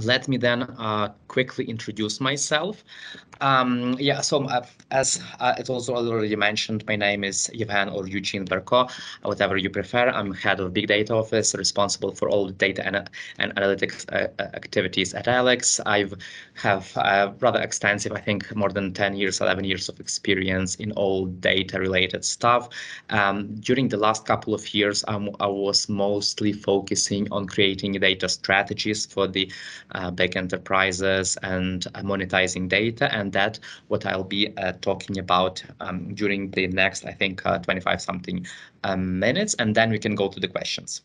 let me then uh, quickly introduce myself. Um, yeah, so uh, as uh, it was already mentioned, my name is Yevhen or Eugene Berko, whatever you prefer. I'm head of Big Data Office, responsible for all the data and, and analytics uh, uh, activities at Alex. I have uh, rather extensive, I think more than 10 years, 11 years of experience in all data related stuff. Um, during the last couple of years, um, I was mostly focusing on creating data strategies for the uh, big enterprises and uh, monetizing data. And that what I'll be uh, talking about um, during the next, I think, 25 something um, minutes. And then we can go to the questions.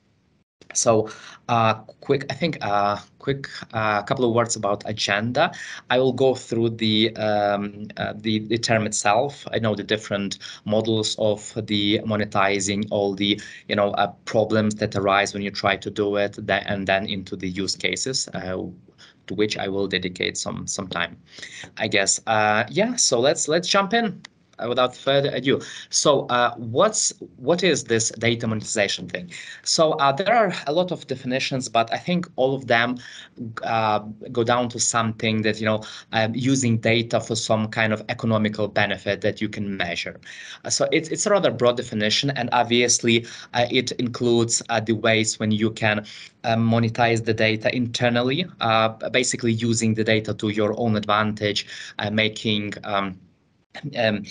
So, uh, quick, I think, uh, quick uh, couple of words about agenda. I will go through the, um, uh, the the term itself. I know the different models of the monetizing, all the you know uh, problems that arise when you try to do it, and then into the use cases. To which I will dedicate some some time, I guess. Uh, yeah, so let's let's jump in. Uh, without further ado. So uh, what's what is this data monetization thing? So uh, there are a lot of definitions, but I think all of them uh, go down to something that you know um, using data for some kind of economical benefit that you can measure. Uh, so it's it's a rather broad definition, and obviously uh, it includes the ways when you can um, monetize the data internally, basically using the data to your own advantage, making um, um,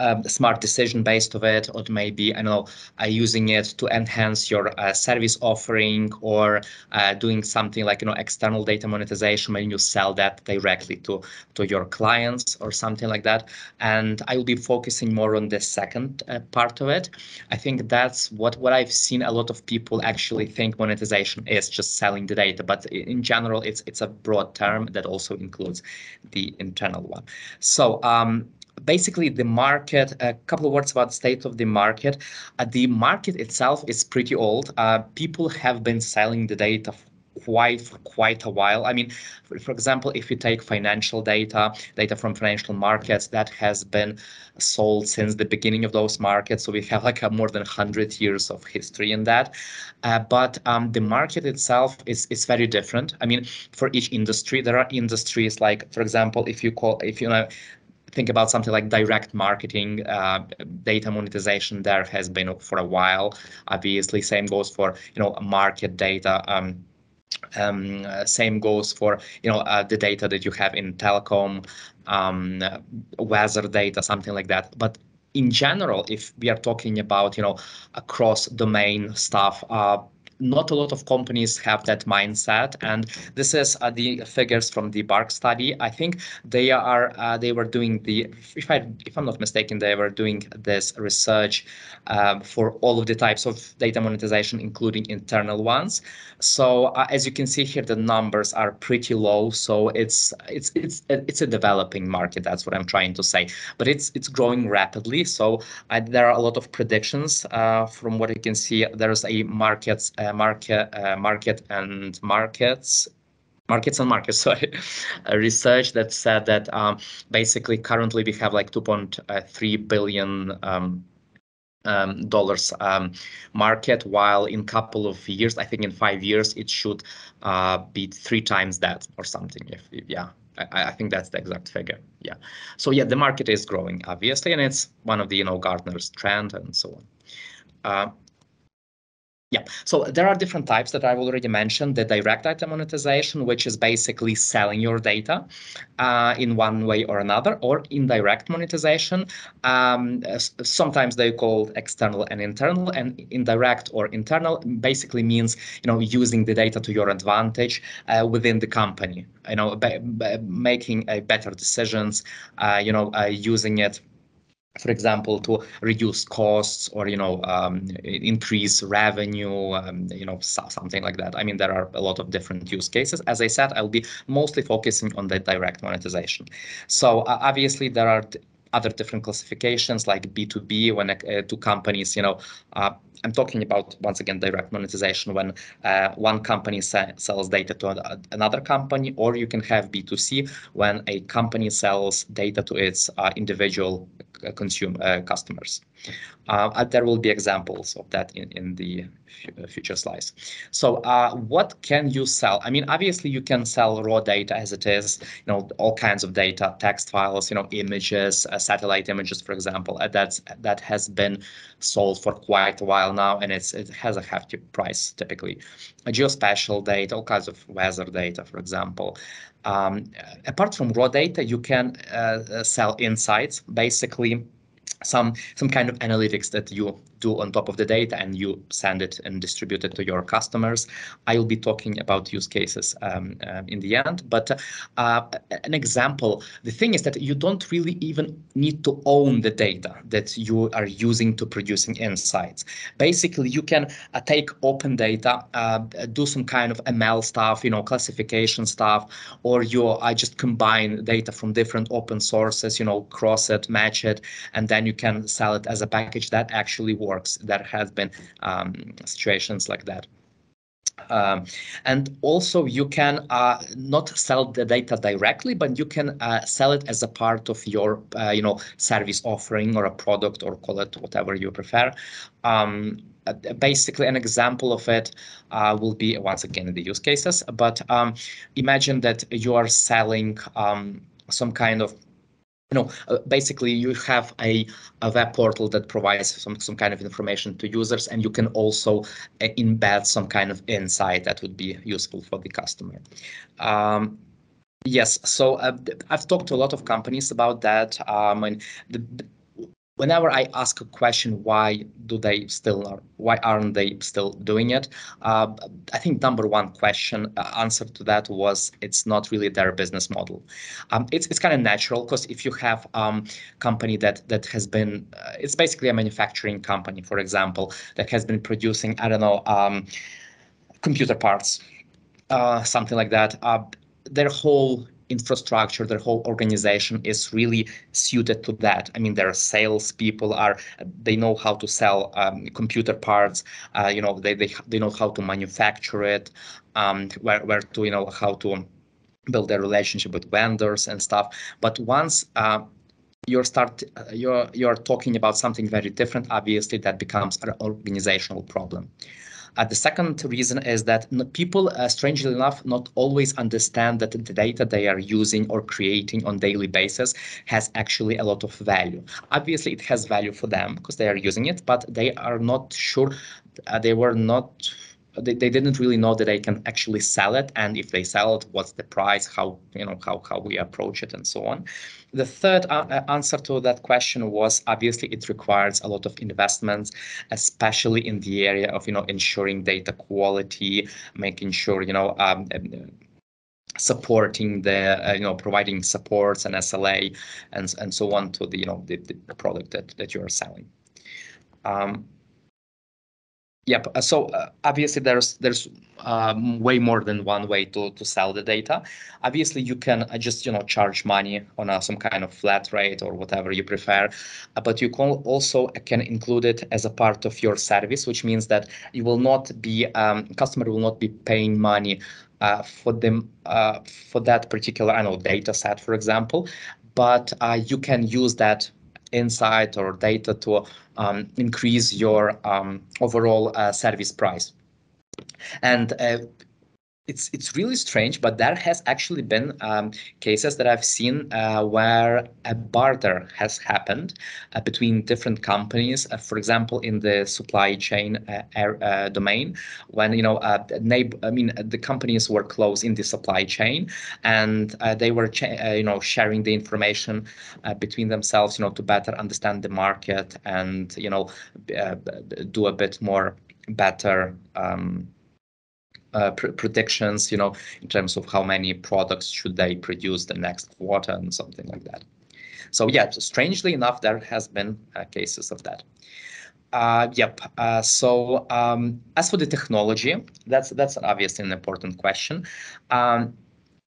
um, smart decision based of it, or maybe I know uh, using it to enhance your uh, service offering, or uh, doing something like you know external data monetization when you sell that directly to to your clients or something like that. And I will be focusing more on the second uh, part of it. I think that's what what I've seen a lot of people actually think monetization is just selling the data, but in general, it's it's a broad term that also includes the internal one. So. Um, basically the market, a couple of words about the state of the market. Uh, the market itself is pretty old. Uh, people have been selling the data quite for quite a while. I mean, for, for, example, if you take financial data, data from financial markets, that has been sold since the beginning of those markets. So we have like a more than 100 years of history in that. Uh, but um, the market itself is is very different. I mean, for each industry, there are industries like, for example, if you call if you know think about something like direct marketing, uh, data monetization there has been for a while. Obviously, same goes for you know market data. Um, um, same goes for you know uh, the data that you have in telecom, um, weather data, something like that. But in general, if we are talking about you know across domain stuff, uh, not a lot of companies have that mindset and this is uh, the figures from the BARC study. I think they are uh, they were doing the if i if i'm not mistaken they were doing this research um, for all of the types of data monetization including internal ones. So uh, as you can see here the numbers are pretty low so it's it's it's it's a developing market that's what i'm trying to say. But it's it's growing rapidly so uh, there are a lot of predictions uh, from what you can see there's a market uh, market uh, market and markets markets and markets sorry a research that said that um, basically currently we have like 2.3 billion um, um, dollars um, market while in couple of years i think in five years it should uh, be three times that or something if, if yeah I, I, think that's the exact figure yeah. So yeah the market is growing obviously and it's one of the you know gartner's trend and so on. Uh, yeah, so there are different types that I've already mentioned. The direct data monetization, which is basically selling your data uh, in one way or another, or indirect monetization. Um, sometimes they call external and internal, and indirect or internal basically means you know using the data to your advantage uh, within the company. You know, making uh, better decisions. Uh, you know, uh, using it for example, to reduce costs or you know um, increase revenue, um, you know something like that. I mean, there are a lot of different use cases. As I said, I'll be mostly focusing on the direct monetization. So uh, obviously, there are other different classifications like B2B when uh, to companies, you know, uh, I'm talking about once again direct monetization when uh, one company sells data to another company, or you can have B2C when a company sells data to its uh, individual uh, consumer uh, customers. Uh, there will be examples of that in, in the future slides. So uh, what can you sell? I mean, obviously you can sell raw data as it is, you know, all kinds of data, text files, you know, images, uh, satellite images, for example, uh, that's that has been sold for quite a while now, and it's it has a hefty price typically. geospatial data, all kinds of weather data, for example. Um, apart from raw data, you can uh, sell insights, basically some some kind of analytics that you do on top of the data and you send it and distribute it to your customers. I'll be talking about use cases um, uh, in the end, but uh, an example, the thing is that you don't really even need to own the data that you are using to producing insights. Basically, you can uh, take open data, uh, do some kind of ML stuff, you know, classification stuff, or you I just combine data from different open sources, you know, cross it, match it, and then you can sell it as a package that actually works works. There has been um, situations like that. Um, and also you can uh, not sell the data directly, but you can uh, sell it as a part of your, uh, you know, service offering or a product or call it whatever you prefer. Um, uh, basically, an example of it uh, will be once again the use cases. But um, imagine that you are selling um, some kind of you know, uh, basically you have a, a web portal that provides some, some kind of information to users, and you can also uh, embed some kind of insight that would be useful for the customer. Um, yes, so uh, I've talked to a lot of companies about that. Um, and the, whenever I ask a question, why do they still, why aren't they still doing it? Uh, I think number one question uh, answer to that was it's not really their business model. Um, it's it's kind of natural because if you have um company that that has been, uh, it's basically a manufacturing company, for example, that has been producing I don't know um, computer parts, uh, something like that. Uh, their whole infrastructure, their whole organization is really suited to that. I mean, their salespeople are they know how to sell um, computer parts. Uh, you know, they they they know how to manufacture it, um, where where to you know how to build their relationship with vendors and stuff. But once uh, you start uh, you're you're talking about something very different obviously that becomes an organizational problem uh, the second reason is that people, uh, strangely enough, not always understand that the data they are using or creating on daily basis has actually a lot of value. Obviously, it has value for them because they are using it, but they are not sure. Uh, they were not they, they didn't really know that they can actually sell it and if they sell it what's the price how you know how, how we approach it and so on. The third answer to that question was obviously it requires a lot of investments especially in the area of you know ensuring data quality making sure you know um, supporting the uh, you know providing supports and SLA and and so on to the you know the, the product that that you are selling. Um, Yep. Uh, so uh, obviously there's there's um, way more than one way to to sell the data. Obviously you can uh, just you know charge money on a, some kind of flat rate or whatever you prefer, uh, but you can also can include it as a part of your service, which means that you will not be um, customer will not be paying money uh, for them uh, for that particular I know data set, for example, but you can use that insight or data to um, increase your um, overall uh, service price. And uh, it's it's really strange, but there has actually been um, cases that I've seen uh, where a barter has happened uh, between different companies. Uh, for example, in the supply chain uh, uh, domain, when you know, uh, neighbor, I mean, the companies were close in the supply chain, and they were you know sharing the information between themselves, you know, to better understand the market and you know do a bit more better. Um, uh, pr predictions, you know, in terms of how many products should they produce the next quarter and something like that. So yeah, strangely enough, there has been uh, cases of that. Uh, yep. Uh, so um, as for the technology, that's that's obviously an important question. Um,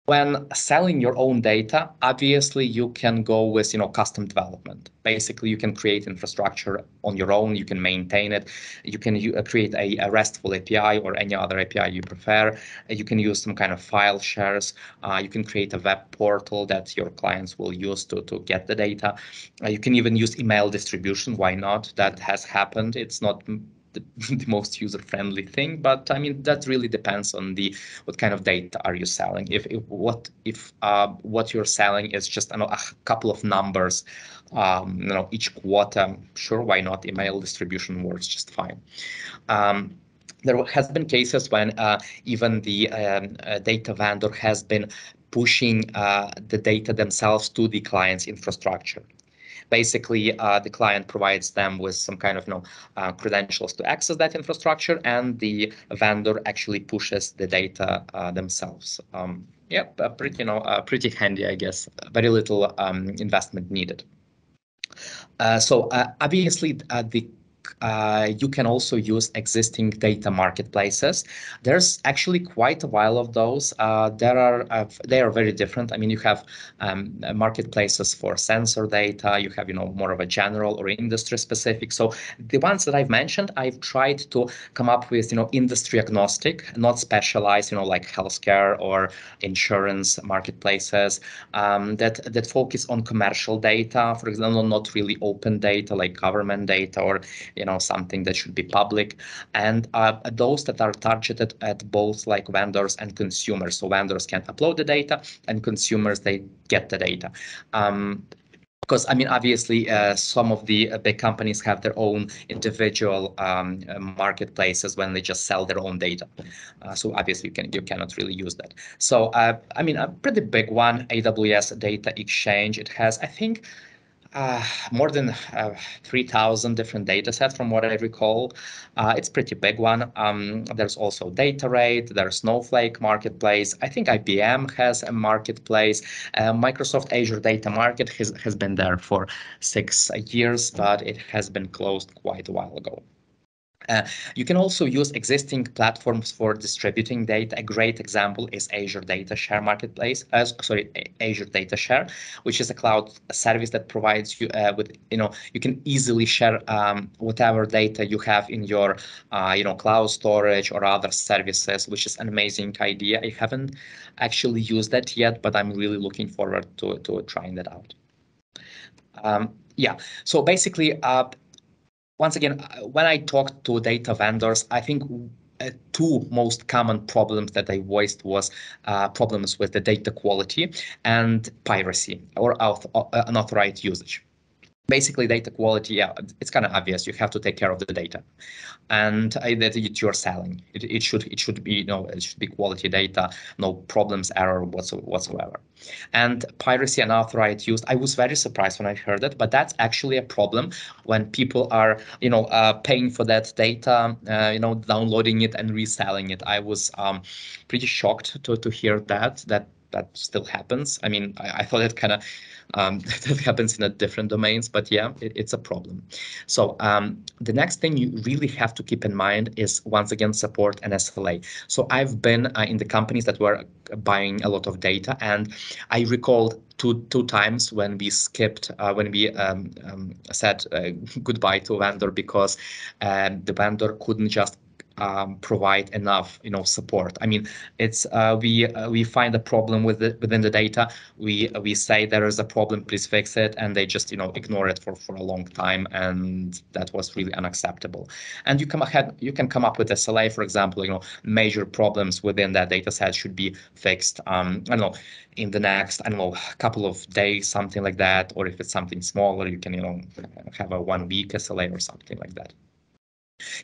when selling your own data, obviously you can go with you know custom development. Basically, you can create infrastructure on your own. You can maintain it. You can uh, create a, a, RESTful API or any other API you prefer. You can use some kind of file shares. Uh, you can create a web portal that your clients will use to to get the data. Uh, you can even use email distribution. Why not? That has happened. It's not the, the most user-friendly thing, but I mean that really depends on the what kind of data are you selling. If, if what if uh, what you're selling is just know, a couple of numbers, um, you know, each quarter, sure, why not? Email distribution works just fine. Um, there has been cases when uh, even the um, uh, data vendor has been pushing uh, the data themselves to the client's infrastructure basically uh, the client provides them with some kind of you know, uh, credentials to access that infrastructure and the vendor actually pushes the data uh, themselves. Um, yeah, pretty, you know, uh, pretty handy, I guess. Very little um, investment needed. Uh, so uh, obviously the uh, you can also use existing data marketplaces. There's actually quite a while of those. Uh, there are uh, they are very different. I mean, you have um, marketplaces for sensor data. You have you know more of a general or industry specific. So the ones that I've mentioned, I've tried to come up with you know industry agnostic, not specialized. You know like healthcare or insurance marketplaces um, that that focus on commercial data. For example, not really open data like government data or you know something that should be public and uh, those that are targeted at both like vendors and consumers so vendors can upload the data and consumers they get the data um, because I mean, obviously, uh, some of the uh, big companies have their own individual um, uh, marketplaces when they just sell their own data. Uh, so obviously, you can you cannot really use that. So uh, I mean, a pretty big one, AWS Data Exchange. It has, I think, uh, more than uh, 3,000 different data sets from what I recall. Uh, it's pretty big one. Um, there's also Datarade, there's Snowflake Marketplace. I think IBM has a marketplace. Uh, Microsoft Azure Data Market has, has been there for six years, but it has been closed quite a while ago. Uh, you can also use existing platforms for distributing data. A great example is Azure Data Share Marketplace. Uh, sorry, Azure Data Share, which is a cloud service that provides you uh, with, you know, you can easily share um, whatever data you have in your, uh, you know, cloud storage or other services, which is an amazing idea. I haven't actually used that yet, but I'm really looking forward to, to trying that out. Um, yeah, so basically, uh, once again, uh, when I talked to data vendors, I think uh, two most common problems that I voiced was uh, problems with the data quality and piracy or uh, unauthorized usage basically data quality yeah it's kind of obvious. You have to take care of the data. And uh, that you're selling. It, it should it should be you know it should be quality data no problems error whatsoever. And piracy and unauthorized use i was very surprised when i heard it but that's actually a problem when people are you know uh, paying for that data uh, you know downloading it and reselling it. I was um, pretty shocked to to hear that that that still happens. I mean, I, I thought it kind of um, that happens in a different domains, but yeah, it, it's a problem. So um, the next thing you really have to keep in mind is once again support and SLA. So I've been uh, in the companies that were buying a lot of data, and I recalled two two times when we skipped uh, when we um, um said uh, goodbye to vendor because um, the vendor couldn't just um, provide enough, you know, support. I mean, it's uh, we uh, we find a problem with it within the data. We we say there is a problem, please fix it, and they just you know ignore it for for a long time, and that was really unacceptable. And you come ahead, you can come up with SLA, for example, you know, major problems within that data set should be fixed. Um, I don't know in the next I don't know couple of days, something like that, or if it's something smaller, you can you know have a one week SLA or something like that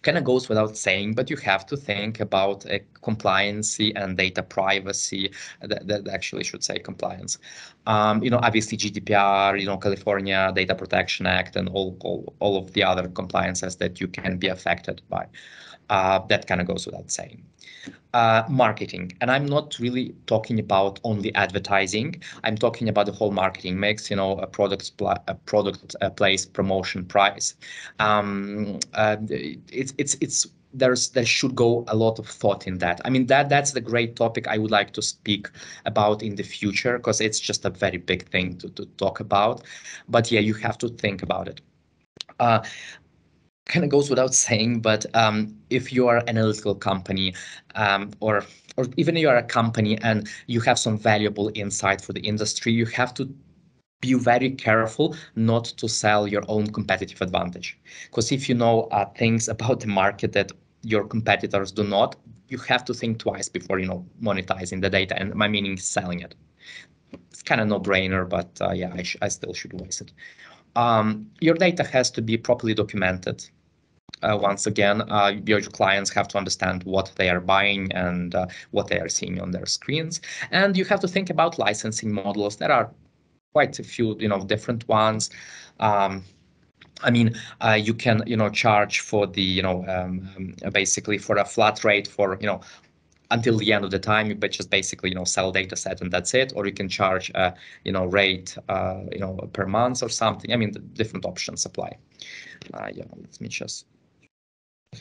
kind of goes without saying, but you have to think about a compliancy and data privacy. That, that actually should say compliance. Um, you know, obviously GDPR, you know, California Data Protection Act, and all all, all of the other compliances that you can be affected by. Uh, that kind of goes without saying. Uh, marketing, and I'm not really talking about only advertising. I'm talking about the whole marketing mix. You know, a product, a product a place, promotion, price. Um, uh, it's it's it's there's there should go a lot of thought in that. I mean that that's the great topic I would like to speak about in the future because it's just a very big thing to to talk about. But yeah, you have to think about it. Uh, kind of goes without saying, but um, if you are an analytical company um, or or even you are a company and you have some valuable insight for the industry, you have to be very careful not to sell your own competitive advantage. Because if you know uh, things about the market that your competitors do not, you have to think twice before you know monetizing the data. And my meaning is selling it. It's kind of no brainer, but uh, yeah, I, I, still should voice it. Um, your data has to be properly documented. Uh, once again, uh, your clients have to understand what they are buying and uh, what they are seeing on their screens. And you have to think about licensing models. There are quite a few, you know, different ones. Um, I mean, uh, you can, you know, charge for the, you know, um, um, basically for a flat rate for, you know, until the end of the time, but just basically, you know, sell data set and that's it. Or you can charge, you know, rate, uh, you know, per month or something. I mean, different options apply. Yeah, let me just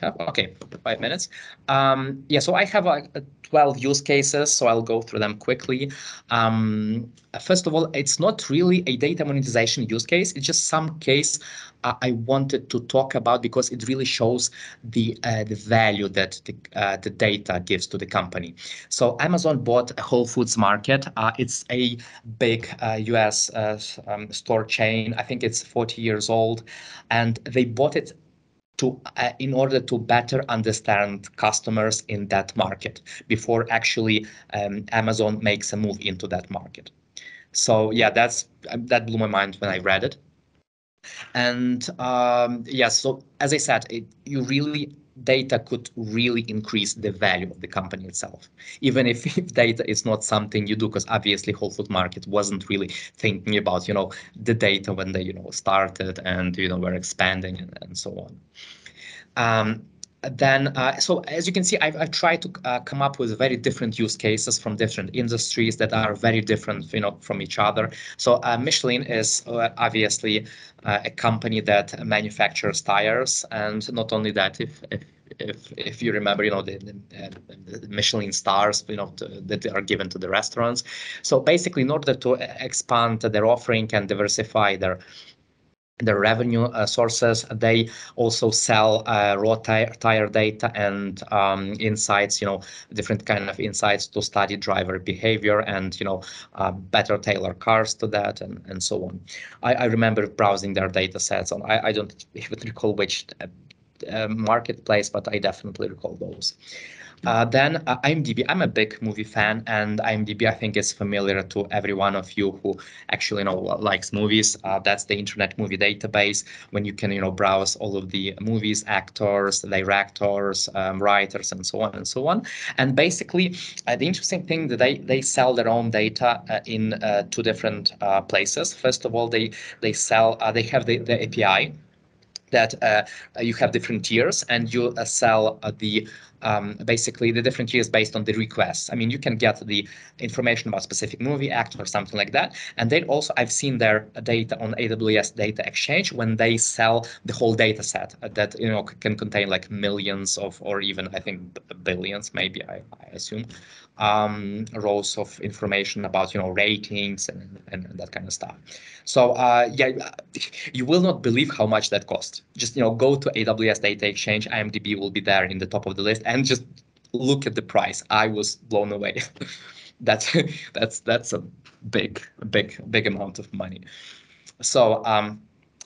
okay, five minutes. Um, yeah, so I have uh, 12 use cases, so I'll go through them quickly. Um, first of all, it's not really a data monetization use case. It's just some case uh, I wanted to talk about because it really shows the uh, the value that the, uh, the data gives to the company. So Amazon bought Whole Foods Market. Uh, it's a big US uh, um, store chain. I think it's 40 years old, and they bought it to uh, in order to better understand customers in that market before actually um, Amazon makes a move into that market. So yeah, that's that blew my mind when I read it. And um, yeah, so as I said, it, you really data could really increase the value of the company itself, even if, if data is not something you do, because obviously Whole Food Market wasn't really thinking about, you know, the data when they, you know, started and, you know, were expanding and, and so on. Um, then, uh, so as you can see, I've, I've tried to uh, come up with very different use cases from different industries that are very different, you know, from each other. So uh, Michelin is uh, obviously uh, a company that manufactures tires, and not only that, if if if, if you remember, you know, the, the, the Michelin stars, you know, to, that are given to the restaurants. So basically, in order to expand their offering and diversify their the revenue uh, sources. They also sell uh, raw tire, tire data and um, insights, you know, different kind of insights to study driver behavior and, you know, uh, better tailor cars to that and, and so on. I, I remember browsing their data sets and I, I don't even recall which uh, uh, marketplace, but I definitely recall those. Uh, then uh, IMDb, I'm a big movie fan, and IMDb I think is familiar to every one of you who actually you know likes movies. Uh, that's the Internet Movie Database when you can you know browse all of the movies, actors, directors, um, writers, and so on and so on. And basically, uh, the interesting thing that they they sell their own data uh, in uh, two different places. First of all, they they sell they have the, the API that uh, you have different tiers and you uh, sell uh, the um, basically the different tiers based on the requests. I mean, you can get the information about specific movie, actor, or something like that. And then also, I've seen their data on AWS Data Exchange when they sell the whole data set that you know can contain like millions of, or even I think billions, maybe I, I assume, um, rows of information about you know ratings and, and that kind of stuff. So uh, yeah, you will not believe how much that costs. Just you know go to AWS Data Exchange, IMDb will be there in the top of the list, and just look at the price. I was blown away. that's that's that's a big big big amount of money. So um,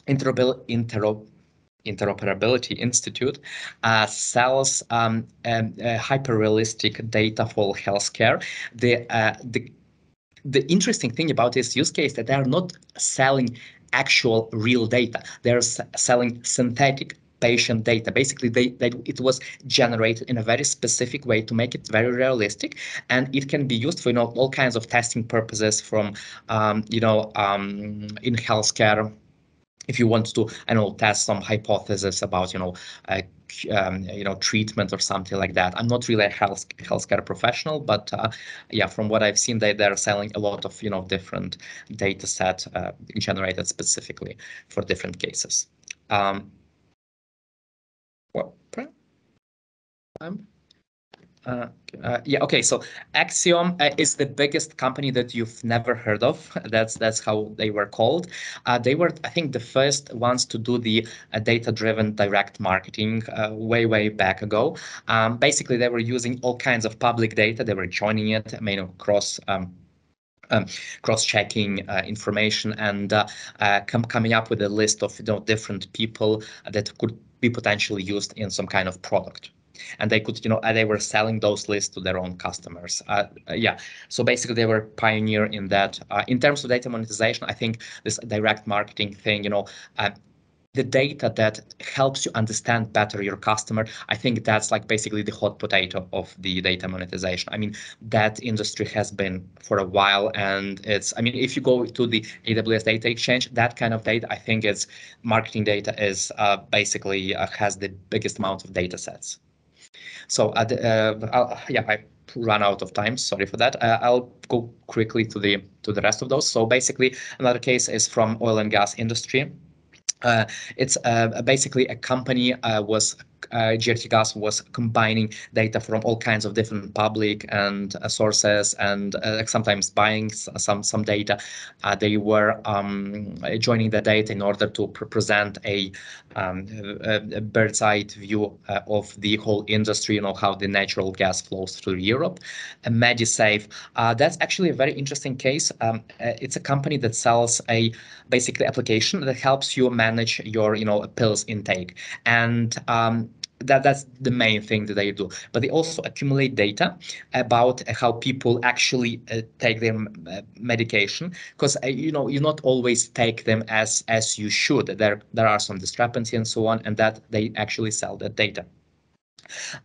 interoperability Interoperability Institute uh, sells um, um, hyper-realistic data for healthcare. The, uh, the, the interesting thing about this use case that they are not selling actual real data. They're selling synthetic patient data. Basically, they, they, it was generated in a very specific way to make it very realistic, and it can be used for you know all kinds of testing purposes, from um, you know um, in healthcare if you want to, I know, test some hypothesis about, you know, uh, um, you know, treatment or something like that. I'm not really a health healthcare professional, but uh, yeah, from what I've seen, they they're selling a lot of, you know, different data set uh, generated specifically for different cases. Um, well, um, uh, uh, yeah. Okay. So Acxiom uh, is the biggest company that you've never heard of. That's that's how they were called. Uh, they were, I think, the first ones to do the uh, data-driven direct marketing uh, way way back ago. Um, basically, they were using all kinds of public data. They were joining it, you know, across. Um, um, cross-checking uh, information and uh, uh, com coming up with a list of you know, different people that could be potentially used in some kind of product. And they could you know they were selling those lists to their own customers. Uh, uh, yeah. So basically they were pioneer in that. Uh, in terms of data monetization i think this direct marketing thing you know uh, the data that helps you understand better your customer i think that's like basically the hot potato of the data monetization. I mean that industry has been for a while and it's i mean if you go to the aws data exchange that kind of data i think it's marketing data is uh, basically uh, has the biggest amount of data sets. So uh, uh yeah i run out of time. Sorry for that. Uh, i'll go quickly to the to the rest of those. So basically another case is from oil and gas industry it's uh, basically a company uh, was uh, GRTgaz was combining data from all kinds of different public and uh, sources and uh, sometimes buying some some data. Uh, they were um, joining the data in order to pre present a, um, a, bird's eye view uh, of the whole industry, you know, how the natural gas flows through Europe. And MediSafe, uh, that's actually a very interesting case. Um, it's a company that sells a basically application that helps you manage your, you know, pills intake. And um, that that's the main thing that they do. But they also accumulate data about how people actually uh, take their uh, medication because uh, you know you not always take them as as you should. There there are some discrepancy and so on and that they actually sell that data.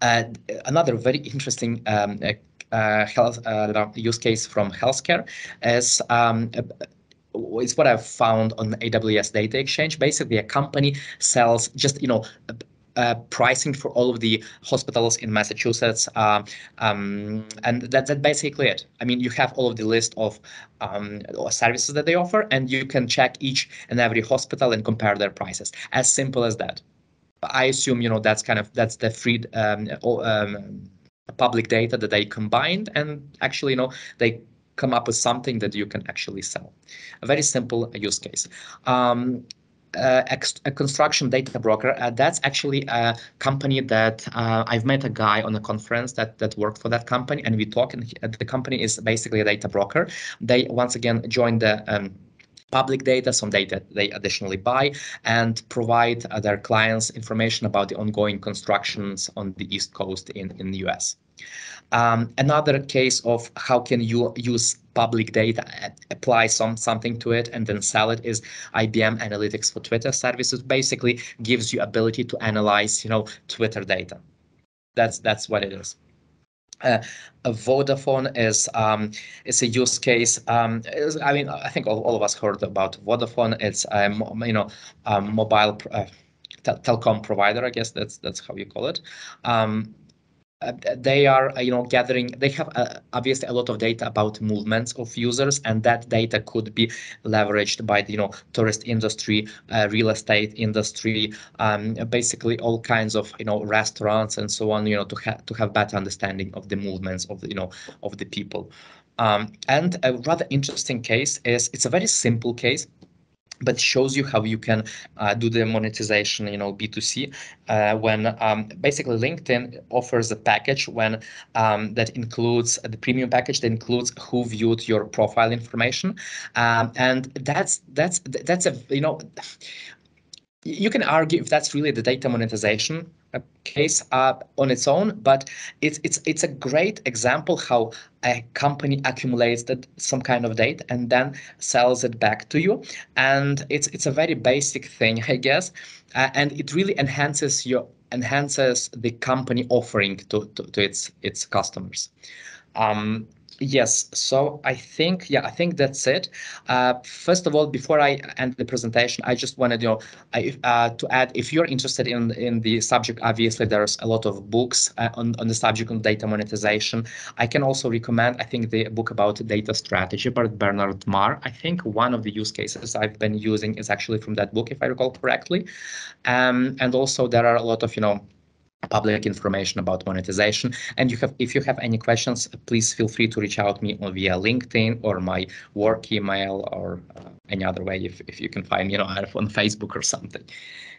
Uh, another very interesting um, uh, uh, health use case from healthcare is um, it's what I've found on AWS Data Exchange. Basically, a company sells just you know uh, pricing for all of the hospitals in Massachusetts, uh, um, and that, that's basically it. I mean, you have all of the list of um, services that they offer, and you can check each and every hospital and compare their prices. As simple as that. I assume you know that's kind of that's the free um, um, public data that they combined, and actually you know they come up with something that you can actually sell. A very simple use case. Um, a construction data broker. Uh, that's actually a company that uh, I've met a guy on a conference that that worked for that company, and we talk. And the company is basically a data broker. They once again joined the um, public data, some data they additionally buy, and provide their clients information about the ongoing constructions on the East Coast in, in the US. Um, another case of how can you use public data, apply some something to it, and then sell it is IBM Analytics for Twitter services. Basically, gives you ability to analyze, you know, Twitter data. That's that's what it is. Uh, a Vodafone is um, it's a use case. Um, I mean, I think all, all of us heard about Vodafone. It's a you know a mobile uh, telecom provider. I guess that's that's how you call it. Um, uh, they are uh, you know gathering they have uh, obviously a lot of data about movements of users and that data could be leveraged by the you know tourist industry uh, real estate industry um, basically all kinds of you know restaurants and so on you know to have to have better understanding of the movements of the you know of the people. Um, and a rather interesting case is it's a very simple case but shows you how you can uh, do the monetization, you know, B2C, uh, when um, basically LinkedIn offers a package when um, that includes the premium package that includes who viewed your profile information, um, and that's that's that's a you know you can argue if that's really the data monetization uh, case on its own, but it's it's it's a great example how a company accumulates that some kind of data and then sells it back to you, and it's it's a very basic thing, I guess, uh, and it really enhances your enhances the company offering to to, to its its customers. Um, Yes, so I think, yeah, I think that's it. Uh, first of all, before I end the presentation, I just wanted you know, I, uh, to add, if you're interested in in the subject, obviously there's a lot of books uh, on, on the subject of data monetization. I can also recommend, I think, the book about data strategy by Bernard Marr. I think one of the use cases I've been using is actually from that book, if I recall correctly. Um, and also there are a lot of, you know, public information about monetization. And you have, if you have any questions, please feel free to reach out me via LinkedIn or my work email or uh, any other way if, if you can find, you know, on Facebook or something.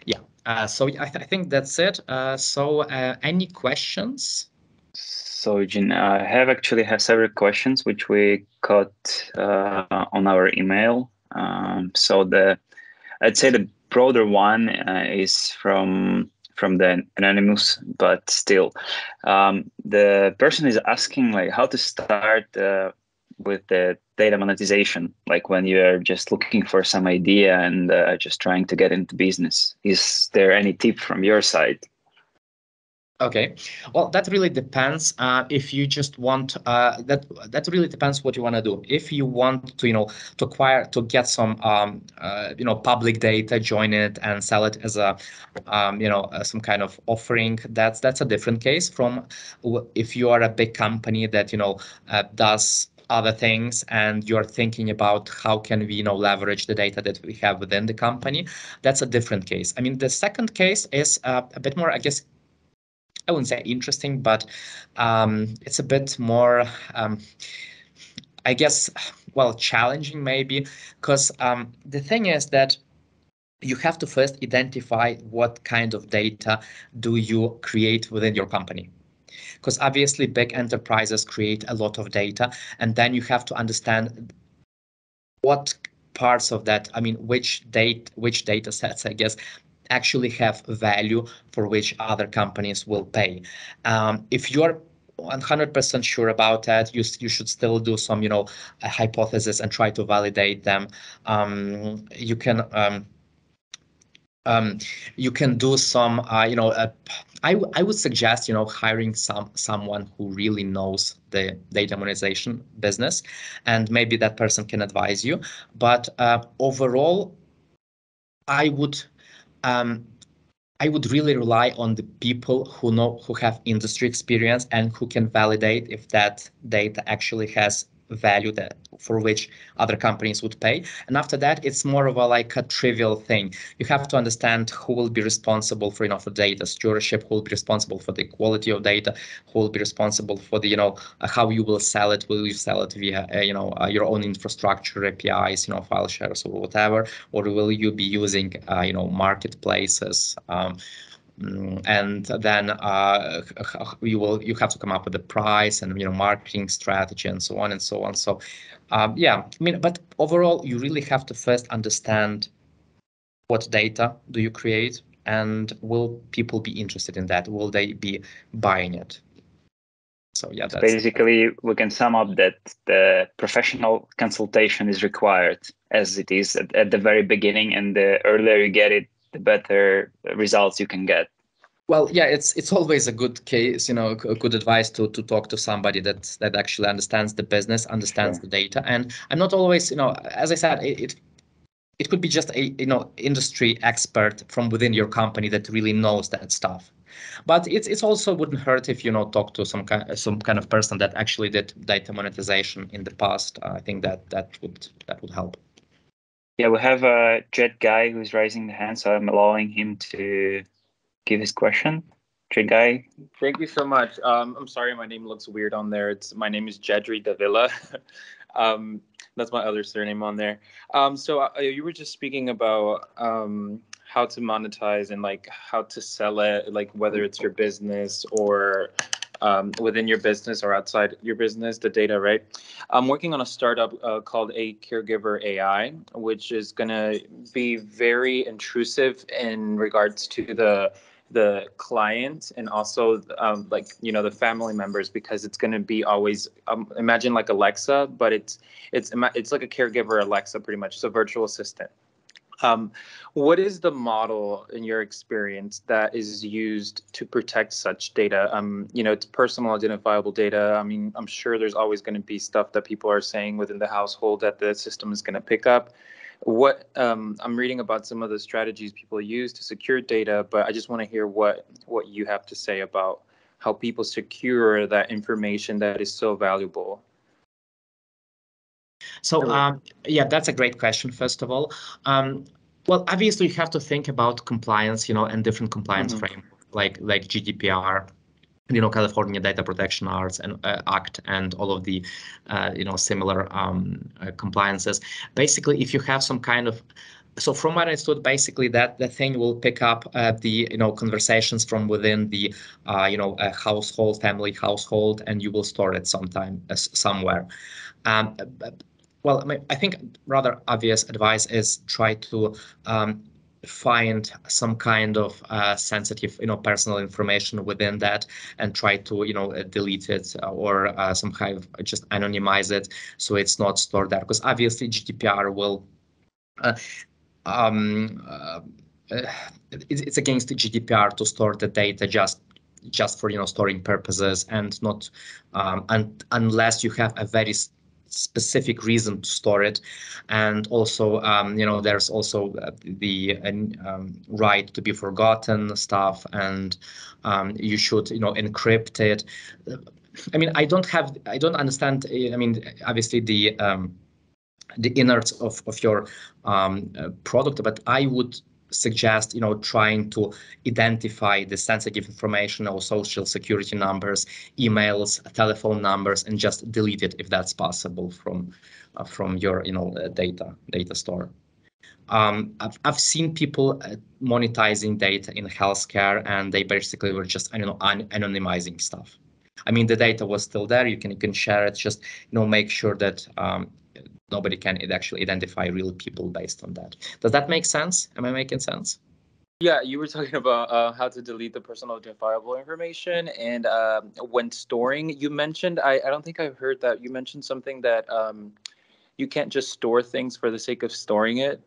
Yeah. Uh, so I, th I, think that's it. Uh, so uh, any questions? So, Eugene, I have actually have several questions which we got uh, on our email. Um, so the, I'd say the broader one uh, is from from the anonymous, but still, um, the person is asking like how to start uh, with the data monetization, like when you're just looking for some idea and uh, just trying to get into business. Is there any tip from your side? Okay, well, that really depends. Uh, if you just want uh, that, that really depends what you want to do. If you want to, you know, to acquire to get some, um, uh, you know, public data, join it and sell it as a, um, you know, uh, some kind of offering. That's that's a different case from if you are a big company that you know uh, does other things and you're thinking about how can we you know leverage the data that we have within the company that's a different case i mean the second case is uh, a bit more i guess I wouldn't say interesting, but um, it's a bit more, um, I guess, well, challenging maybe, because um, the thing is that you have to first identify what kind of data do you create within your company. Because obviously big enterprises create a lot of data and then you have to understand what parts of that i mean which date which data sets i guess actually have value for which other companies will pay. Um, if you're 100% sure about that, you, you should still do some, you know, hypothesis and try to validate them. Um, you can um, um, you can do some, uh, you know, I, I would suggest, you know, hiring some someone who really knows the data monetization business, and maybe that person can advise you. But uh, overall, I would um, I would really rely on the people who know who have industry experience and who can validate if that data actually has value that for which other companies would pay. And after that it's more of a like a trivial thing. You have to understand who will be responsible for you know for data. Stewardship who will be responsible for the quality of data who will be responsible for the you know uh, how you will sell it. Will you sell it via uh, you know uh, your own infrastructure apis you know file shares or whatever? Or will you be using uh, you know marketplaces? Um, and then uh, you will you have to come up with a price and you know marketing strategy and so on and so on. So um, yeah, I mean, but overall, you really have to first understand what data do you create and will people be interested in that? Will they be buying it? So yeah, that's basically we can sum up that the professional consultation is required as it is at, at the very beginning, and the earlier you get it, the better results you can get. Well yeah it's it's always a good case you know a good advice to to talk to somebody that that actually understands the business understands sure. the data. And i'm not always you know as i said it, it it could be just a you know industry expert from within your company that really knows that stuff. But it's it's also wouldn't hurt if you know talk to some kind some kind of person that actually did data monetization in the past. I think that that would that would help yeah, we have a Jet guy who's raising the hand, so I'm allowing him to give his question. Jed guy. Thank you so much. Um, I'm sorry, my name looks weird on there. It's my name is Jedri Davila. um, that's my other surname on there. Um, so uh, you were just speaking about um, how to monetize and like how to sell it, like whether it's your business or um, within your business or outside your business, the data, right? I'm working on a startup uh, called A Caregiver AI, which is going to be very intrusive in regards to the the client and also um, like you know the family members because it's going to be always um, imagine like alexa but it's it's it's like a caregiver alexa pretty much it's a virtual assistant um, what is the model in your experience that is used to protect such data? Um, you know, it's personal identifiable data. I mean, I'm sure there's always going to be stuff that people are saying within the household that the system is going to pick up. What um, I'm reading about some of the strategies people use to secure data, but I just want to hear what what you have to say about how people secure that information that is so valuable. So um, yeah, that's a great question. First of all, um, well, obviously you have to think about compliance, you know, and different compliance mm-hmm. framework like like GDPR, you know, California Data Protection Arts and uh, Act, and all of the, uh, you know, similar um, uh, compliances. Basically, if you have some kind of so from what I understood, basically that the thing will pick up uh, the you know conversations from within the uh, you know household, family household, and you will store it sometime uh, somewhere. Um, well, I, think rather obvious advice is try to um, find some kind of uh, sensitive, you know, personal information within that and try to, you know, delete it or uh, somehow just anonymize it so it's not stored there. Because obviously GDPR will uh, um, uh, it's against the GDPR to store the data just just for you know storing purposes and not um, and unless you have a very specific reason to store it. And also um, you know there's also uh, the um, right to be forgotten stuff and um, you should you know encrypt it. I mean i don't have i don't understand i mean obviously the um, the innards of, of your um, uh, product, but I would suggest you know trying to identify the sensitive information or social security numbers emails telephone numbers and just delete it if that's possible from uh, from your you know uh, data data store. Um, I've, I've seen people uh, monetizing data in healthcare and they basically were just don't know an anonymizing stuff. I mean the data was still there. You can you can share it. Just you know make sure that um, nobody can actually identify real people based on that. Does that make sense? Am I making sense? Yeah, you were talking about uh, how to delete the personal identifiable information and um, when storing. You mentioned I, I don't think I heard that you mentioned something that um, you can't just store things for the sake of storing it.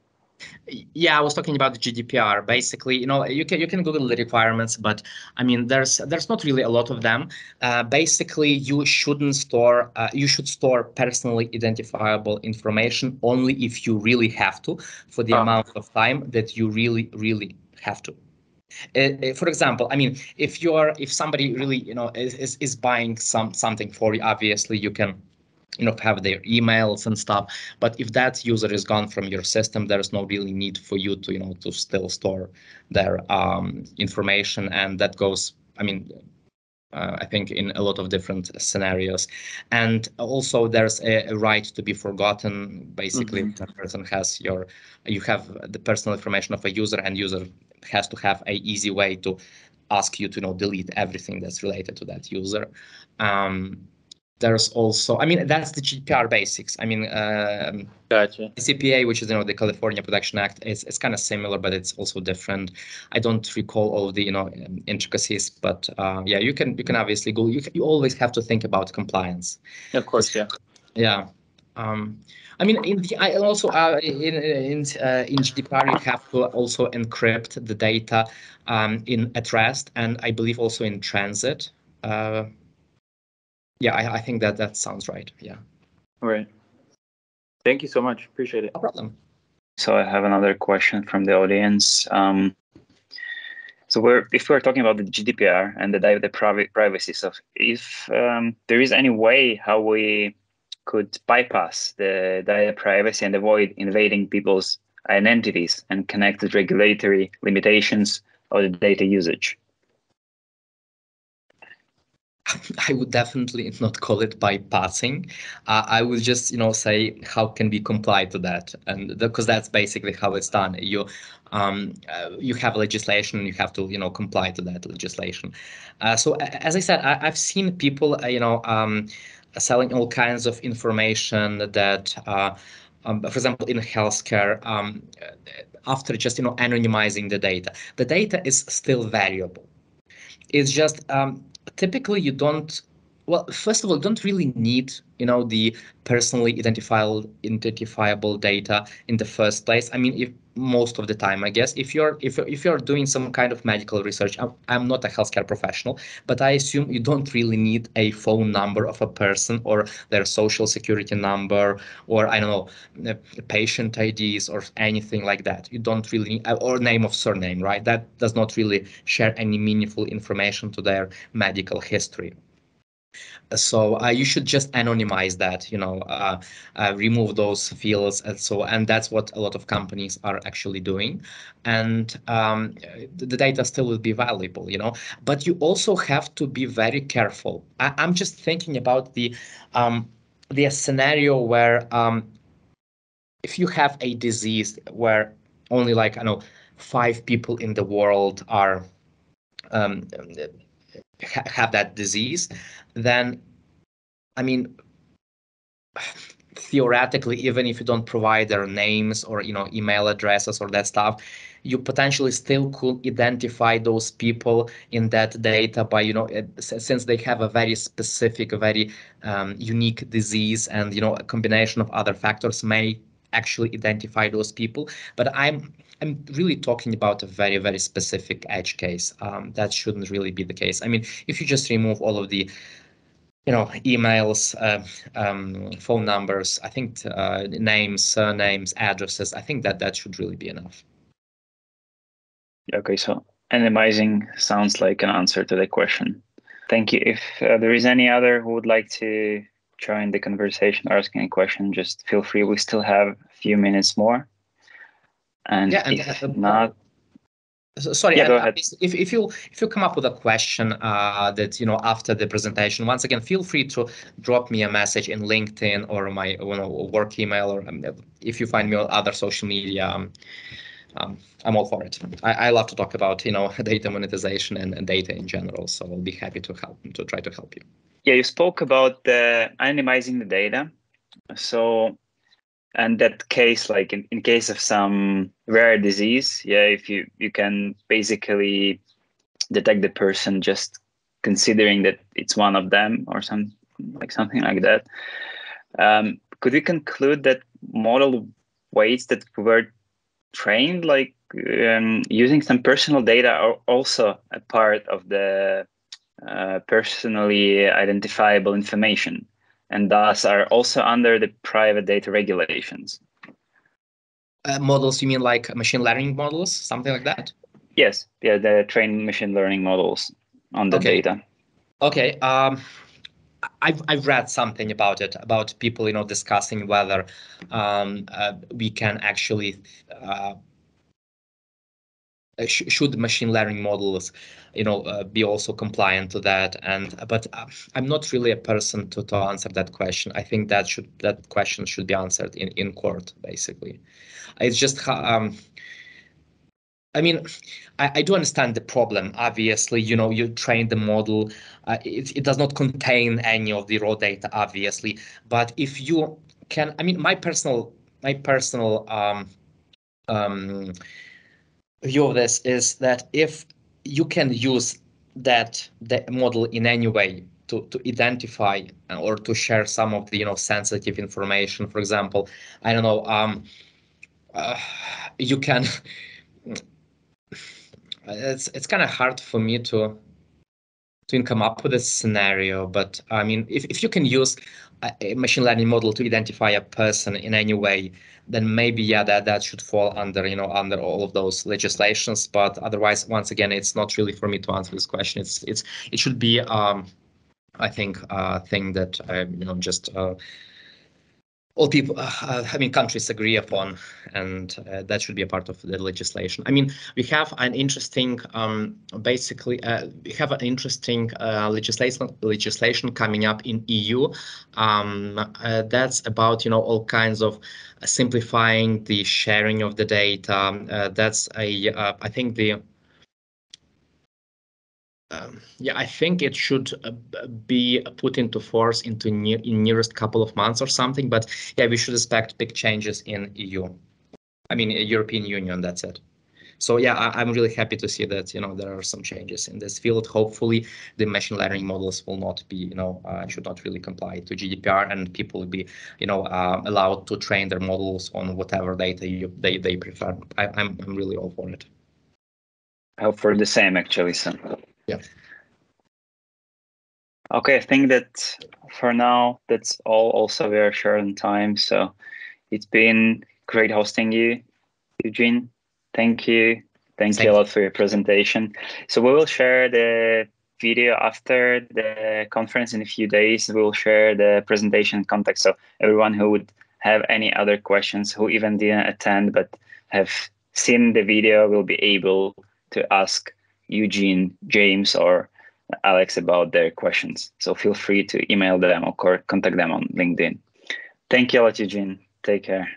Yeah, I was talking about the GDPR. Basically, you know, you can you can Google the requirements, but I mean, there's there's not really a lot of them. Uh, basically, you shouldn't store. Uh, you should store personally identifiable information only if you really have to, for the oh. amount of time that you really really have to. Uh, uh for example, I mean, if you're if somebody really you know is, is is buying some something for you, obviously you can you know have their emails and stuff but if that user is gone from your system there's no really need for you to you know to still store their um, information and that goes i mean uh, I think in a lot of different scenarios, and also there's a, a right to be forgotten. Basically, mm-hmm. the person has your, you have the personal information of a user, and user has to have a easy way to ask you to you know delete everything that's related to that user. Um, there's also i mean that's the gdpr basics. I mean um, gotcha. cpa which is you know the california production act is it's kind of similar but it's also different. I don't recall all the you know intricacies but uh, yeah you can you can obviously go you, you always have to think about compliance. Of course yeah. Yeah um, I mean, in the I also uh, in in uh, in GDPR you have to also encrypt the data um, in at rest and I believe also in transit. Uh, yeah, I, I think that that sounds right. Yeah. All right. Thank you so much. Appreciate it. No problem. So I have another question from the audience. Um, so we're if we're talking about the GDPR and the data privacy stuff, if um, there is any way how we could bypass the data privacy and avoid invading people's identities and connect the regulatory limitations of the data usage. I would definitely not call it bypassing. Uh, I would just, you know, say how can we comply to that, and because that's basically how it's done. You, um, uh, you have legislation, you have to, you know, comply to that legislation. Uh, so as I said, I, have seen people, uh, you know, um, selling all kinds of information that, uh, um, for example, in healthcare, um, after just, you know, anonymizing the data, the data is still valuable. It's just um, typically you don't well first of all don't really need you know the personally identifiable identifiable data in the first place. I mean if most of the time i guess. If you're if, if you're doing some kind of medical research I'm, I'm not a healthcare professional but i assume you don't really need a phone number of a person or their social security number or i don't know uh, patient ids or anything like that. You don't really need, uh, or name of surname right? That does not really share any meaningful information to their medical history so uh, you should just anonymize that you know uh, uh, remove those fields and so and that's what a lot of companies are actually doing. And um, the data still will be valuable you know. But you also have to be very careful. I, am just thinking about the um, the scenario where um, if you have a disease where only like I know five people in the world are um, ha have that disease, then I mean theoretically, even if you don't provide their names or you know email addresses or that stuff, you potentially still could identify those people in that data by you know since they have a very specific, very um, unique disease, and you know a combination of other factors may actually identify those people. But I'm I'm really talking about a very, very specific edge case. Um, that shouldn't really be the case. I mean, if you just remove all of the you know, emails, uh, um, phone numbers, I think uh, names, surnames, addresses, I think that that should really be enough. Okay, so anonymizing sounds like an answer to the question. Thank you. If uh, there is any other who would like to join the conversation or ask any question, just feel free. We still have a few minutes more. And yeah, if and, uh, not, sorry yeah, go ahead. if, if you if you come up with a question uh, that you know after the presentation once again feel free to drop me a message in linkedin or my you know, work email or um, if you find me on other social media um, um, i'm all for it. I, I love to talk about you know data monetization and, and data in general so i'll be happy to help to try to help you. Yeah you spoke about the anonymizing the data. So and that case like in, in case of some rare disease yeah if you you can basically detect the person just considering that it's one of them or some like something like that. Um, could we conclude that model weights that were trained like um, using some personal data are also a part of the uh, personally identifiable information and thus are also under the private data regulations. Uh, models, you mean like machine learning models, something like that? Yes, yeah, the trained machine learning models on the okay. data. Okay. Um, I've I've read something about it about people you know discussing whether um, uh, we can actually uh, uh, sh should machine learning models you know uh, be also compliant to that and but uh, i'm not really a person to, to answer that question i think that should that question should be answered in in court basically it's just um I mean, I, I do understand the problem. Obviously, you know, you train the model. Uh, it, it does not contain any of the raw data, obviously. But if you can, I mean, my personal, my personal um, um, view of this is that if you can use that that model in any way to, to identify or to share some of the you know sensitive information for example i don't know um, uh, you can it's it's kind of hard for me to to come up with a scenario but i mean if, if you can use a, machine learning model to identify a person in any way then maybe yeah that that should fall under you know under all of those legislations. But otherwise once again it's not really for me to answer this question. It's it's it should be um i think a thing that i you know just uh, all people, uh, I mean, countries agree upon, and uh, that should be a part of the legislation. I mean, we have an interesting, um, basically, uh, we have an interesting uh, legislation legislation coming up in EU. Um, uh, that's about you know all kinds of simplifying the sharing of the data. Uh, that's a, I think the um, yeah, I think it should uh, be put into force into near, in nearest couple of months or something. But yeah, we should expect big changes in EU. I mean, European Union. That's it. So yeah, I, am really happy to see that you know there are some changes in this field. Hopefully, the machine learning models will not be you know uh, should not really comply to GDPR, and people will be you know uh, allowed to train their models on whatever data you, they they prefer. I, I'm I'm really all for it. I hope for the same actually, so. Yeah. Okay, I think that for now that's all. Also, we are short on time, so it's been great hosting you, Eugene. Thank you. Thank Thank you a lot for your presentation. So we will share the video after the conference in a few days. We will share the presentation context. So everyone who would have any other questions, who even didn't attend but have seen the video, will be able to ask Eugene, James, or Alex about their questions. So feel free to email them or contact them on LinkedIn. Thank you a lot, Eugene. Take care.